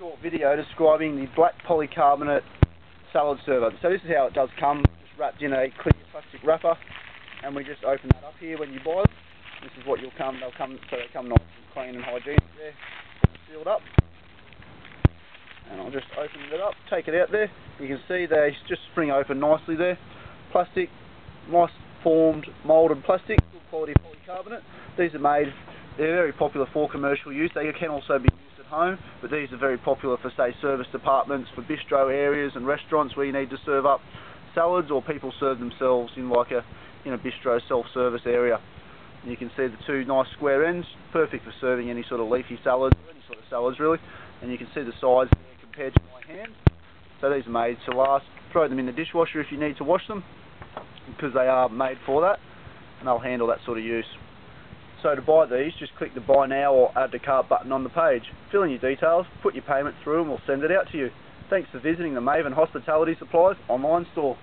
short video describing the black polycarbonate salad server. So this is how it does come, just wrapped in a clear plastic wrapper, and we just open that up here when you buy. This is what you'll come, they'll come, so they come nice and clean and hygienic there, sealed up. And I'll just open it up, take it out there. You can see they just spring open nicely there. Plastic, nice formed, moulded plastic, good quality polycarbonate. These are made, they're very popular for commercial use. They can also be used at home, but these are very popular for say service departments, for bistro areas and restaurants where you need to serve up salads or people serve themselves in like a in a bistro self-service area. And you can see the two nice square ends, perfect for serving any sort of leafy salads, any sort of salads really. And you can see the size there compared to my hand. So these are made to last. Throw them in the dishwasher if you need to wash them, because they are made for that, and they'll handle that sort of use. So to buy these, just click the buy now or add to cart button on the page. Fill in your details, put your payment through and we'll send it out to you. Thanks for visiting the Maven Hospitality Supplies online store.